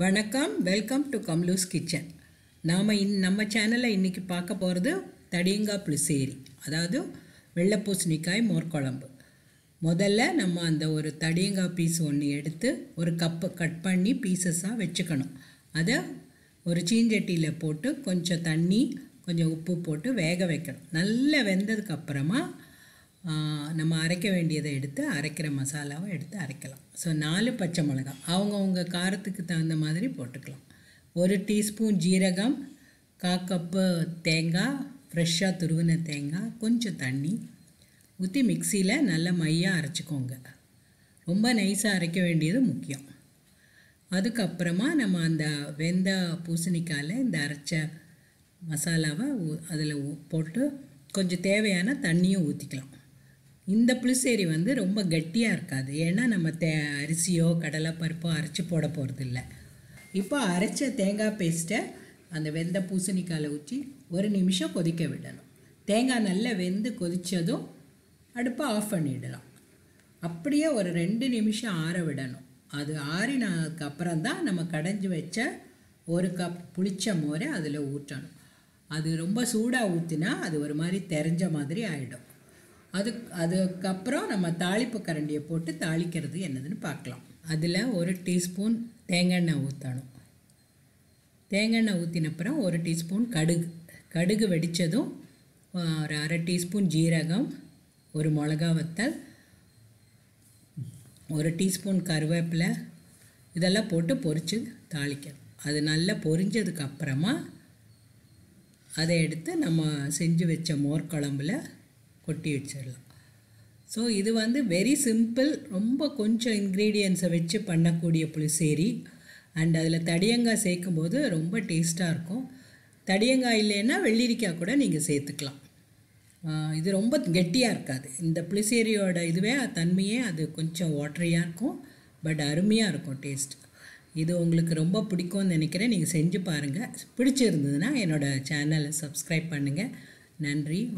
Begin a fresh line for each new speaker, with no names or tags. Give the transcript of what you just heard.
வணக்கம் welcome to கம்லூஸ் kitchen நாம் இன் நம்ம சேனலில் இன்றைக்கி பார்க்க போகிறது தடியங்காய் புளிசேரி அதாவது வெள்ளைப்பூசணிக்காய் மோர்க்குழம்பு மோர் குழம்பு. முதல்ல நம்ம அந்த ஒரு தடியங்காய் பீஸ் ஒன்று எடுத்து ஒரு கப்பு கட் பண்ணி பீசஸாக வச்சுக்கணும். அதை ஒரு சீஞ்சட்டியில் போட்டு கொஞ்சம் தண்ணி கொஞ்சம் உப்பு போட்டு வேக வைக்கணும். நல்லா வெந்ததுக்கு அப்புறமா நம்ம அரைக்க வேண்டியதை எடுத்து அரைக்கிற மசாலாவை எடுத்து அரைக்கலாம். ஸோ நாலு பச்சை மிளகாய் அவங்கவுங்க காரத்துக்கு தகுந்த மாதிரி போட்டுக்கலாம். ஒரு டீஸ்பூன் ஜீரகம் கா கப்பு தேங்காய் ஃப்ரெஷ்ஷாக துருவின தேங்காய் கொஞ்சம் தண்ணி. ஊற்றி மிக்சியில் நல்ல மையாக அரைச்சிக்கோங்க. ரொம்ப நைஸாக அரைக்க வேண்டியது முக்கியம். அதுக்கப்புறமா நம்ம அந்த வெந்த பூசணிக்காயில் இந்த அரைச்ச மசாலாவை அதில் போட்டு கொஞ்சம் தேவையான தண்ணியும் ஊற்றிக்கலாம் இந்த புளிசேரி வந்து ரொம்ப கட்டியாக இருக்காது. ஏன்னா நம்ம தே அரிசியோ கடலை பருப்போ அரைச்சி போட போகிறது இல்லை இப்போ அரைச்ச தேங்காய் பேஸ்ட்டை அந்த வெந்த பூசணிக்காயில் ஊற்றி ஒரு நிமிஷம் கொதிக்க விடணும். தேங்காய் நல்லா வெந்து கொதித்ததும் அடுப்பை ஆஃப் பண்ணிடலாம். அப்படியே ஒரு ரெண்டு நிமிஷம் ஆற விடணும். அது ஆறினதுக்கு அப்புறம் தான் நம்ம கடைஞ்சி வச்ச ஒரு கப் புளிச்ச மோரை அதில் ஊற்றணும். அது ரொம்ப சூடாக ஊற்றினா அது ஒரு மாதிரி தெரிஞ்ச மாதிரி ஆகிடும் அது அதுக்கப்புறம் நம்ம தாளிப்பு கரண்டியை போட்டு தாளிக்கிறது என்னதுன்னு பார்க்கலாம். அதில் ஒரு டீஸ்பூன் தேங்காய் எண்ணெய் ஊற்றணும் தேங்காய் எண்ணெய் ஊற்றினப்புறம் ஒரு டீஸ்பூன் கடுகு. கடுகு வெடித்ததும் ஒரு அரை டீஸ்பூன் ஜீரகம் ஒரு மிளகா வத்தல் ஒரு டீஸ்பூன் கருவேப்பிலை இதெல்லாம் போட்டு பொரித்து தாளிக்கணும். அது நல்லா பொரிஞ்சதுக்கப்புறமா அதை எடுத்து நம்ம செஞ்சு வச்ச மோர் குழம்புல கொட்டி வச்சிடலாம். ஸோ இது வந்து வெரி சிம்பிள் ரொம்ப கொஞ்சம் இன்க்ரீடியன்ஸை வச்சு பண்ணக்கூடிய புளிசேரி. அண்ட் அதில் தடியங்காய் சேர்க்கும்போது ரொம்ப டேஸ்ட்டாக இருக்கும். தடியங்காய் இல்லைன்னா வெள்ளரிக்காய் கூட நீங்கள் சேர்த்துக்கலாம். இது ரொம்ப கெட்டியாக இருக்காது. இந்த புளிசேரியோட இதுவே தன்மையே அது கொஞ்சம் வாட்டரியாக இருக்கும். பட் அருமையாக இருக்கும் டேஸ்ட் இது உங்களுக்கு ரொம்ப பிடிக்கும்னு நினைக்கிறேன். நீங்கள் செஞ்சு பாருங்கள் பிடிச்சிருந்ததுன்னா என்னோடய சேனலை சப்ஸ்கிரைப் பண்ணுங்கள் நன்றி வணக்கம்.